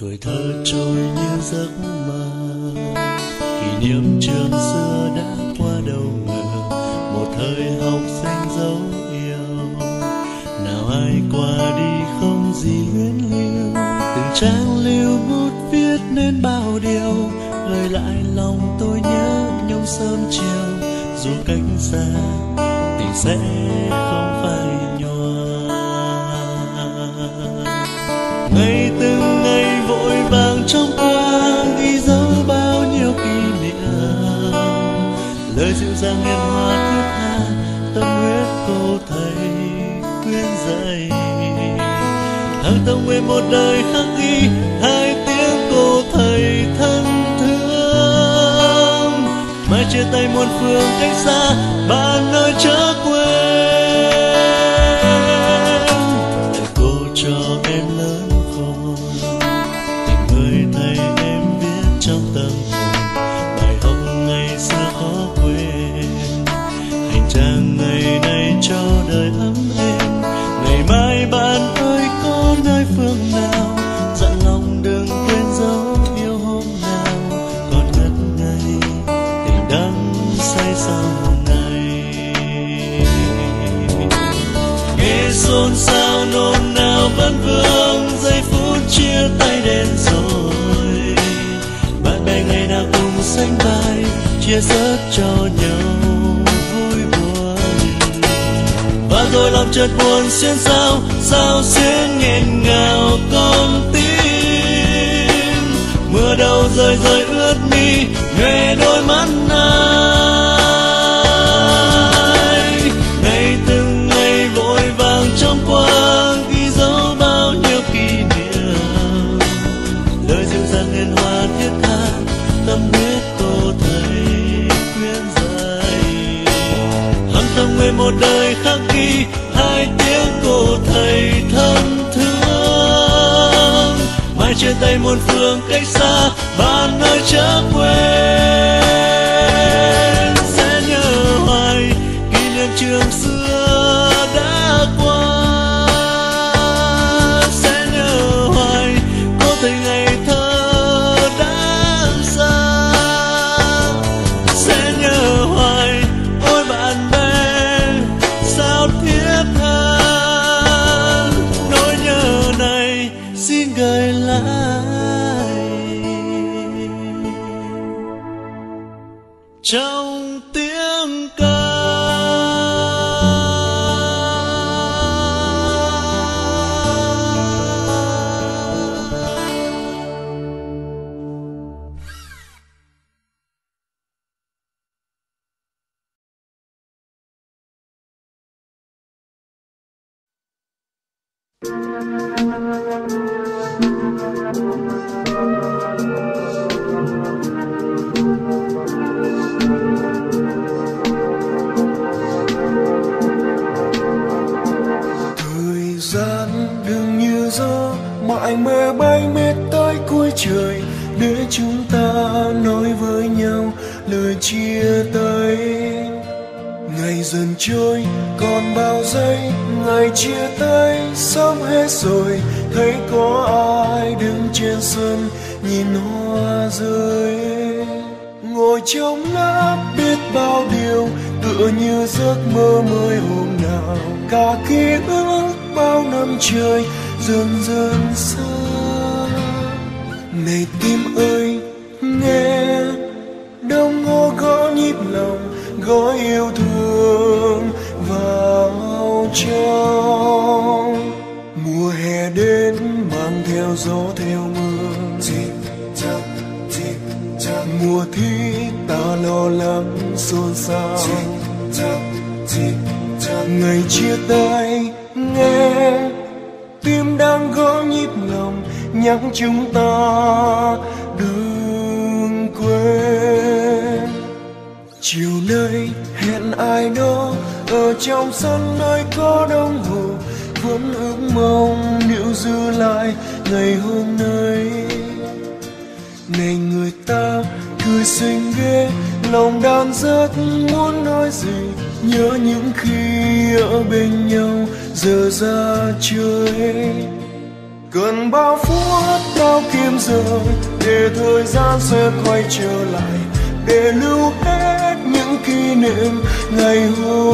tuổi thơ trôi như giấc mơ kỷ niệm trường xưa sớm chiều, dù cách xa tình sẽ không phai nhòa. Ngày từng ngày vội vàng trong qua, ghi dấu bao nhiêu kỷ niệm. Lời dịu dàng hiền hòa thiết tha, tâm huyết cô thầy khuyên dạy. Hàng tâm nguyện một đời khắc ghi chia tay muôn phương cách xa bạn ơi chớ sánh vai, chia sớt cho nhau vui buồn. Và rồi lòng chợt buồn xuyên sao sao xuyên nghẹn ngào con tim. Mưa đầu rơi rơi ướt mi nghe đôi mắt ai muôn phương cách xa bạn nơi chớ quên. Mãi mê bay mệt tới cuối trời, để chúng ta nói với nhau, lời chia tay dần trôi, còn bao giây, ngày chia tay, sớm hết rồi. Thấy có ai đứng trên sân, nhìn hoa rơi. Ngồi trong lớp biết bao điều, tựa như giấc mơ mới hôm nào. Cả ký ức bao năm trời, dần dần xa. Này tim ơi, nghe, đông ngô gõ nhịp lòng gói yêu thương vào trong. Mùa hè đến mang theo gió theo mưa. Mùa thi ta lo lắng xôn xao. Ngày chia tay, nghe tim đang gõ nhịp lòng, nhắc chúng ta chiều nay, hẹn ai đó, ở trong sân nơi có đông hồ, vẫn ước mong níu giữ lại ngày hôm nay. Này người ta cười xinh ghê, lòng đang rất muốn nói gì, nhớ những khi ở bên nhau, giờ ra chơi cần bao phút, bao kim giờ, để thời gian sẽ quay trở lại, để lưu hết niệm ngày hôm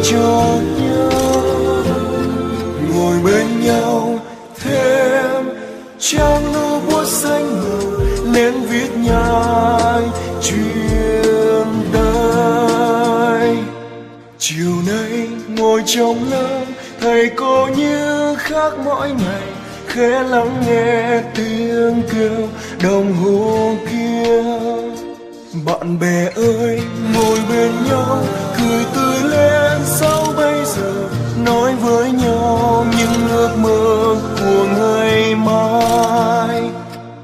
dành cho nhau. Ngồi bên nhau thêm trang lưu bút xanh màu nên viết nhai truyền đời. Chiều nay ngồi trong lớp thầy cô như khác mỗi ngày, khẽ lắng nghe tiếng kêu đồng hồ kia. Bạn bè ơi, ngồi bên nhau cười tươi lên sau bây giờ, nói với nhau những ước mơ của ngày mai.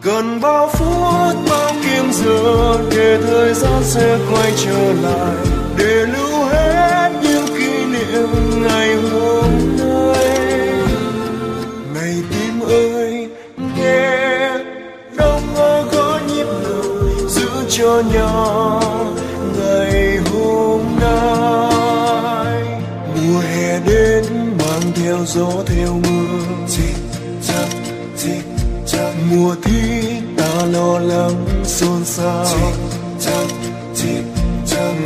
Cần bao phút bao kiêng giờ để thời gian sẽ quay trở lại, để lưu hết những kỷ niệm ngày hôm nay. Này tim ơi, nghe đông ngơ gõ nhịp lòng giữ cho nhau. Gió theo mưa. Mùa thi ta lo lắng xôn xao. Tock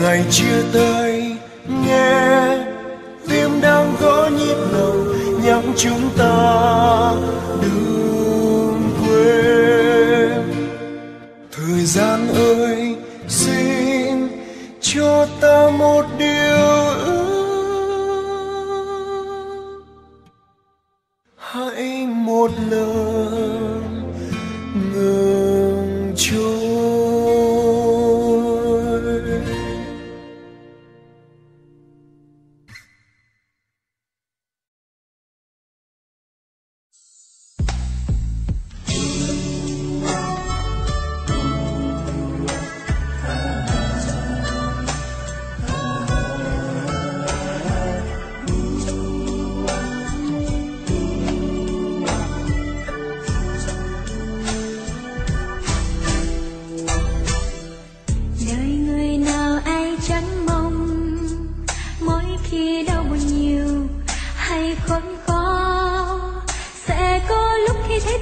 ngày chia tay nghe tim đang gõ nhịp lòng nhắc chúng ta đừng một lần người.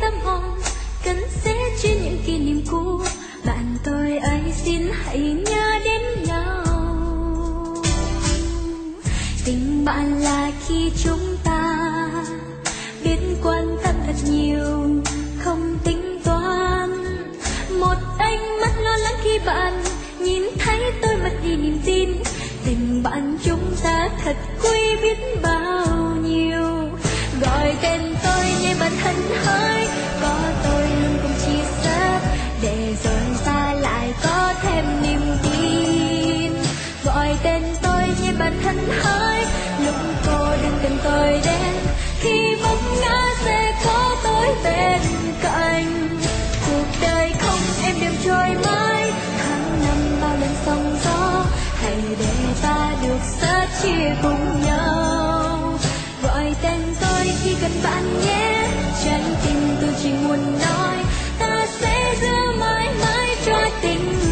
Khi thấy cắn xé chia những kỷ niệm cũ. Bạn tôi ấy xin hãy nhớ đến nhau. Tình bạn là khi chúng ta biết quan tâm thật nhiều, không tính toán. Một ánh mắt lo lắng khi bạn nhìn thấy tôi mất đi niềm tin. Tình bạn chúng ta thật quý biết bao nhiêu. Gọi tên chia cùng nhau. Gọi tên tôi khi cần bạn nhé. Trái tim tôi chỉ muốn nói, ta sẽ giữ mãi mãi cho tình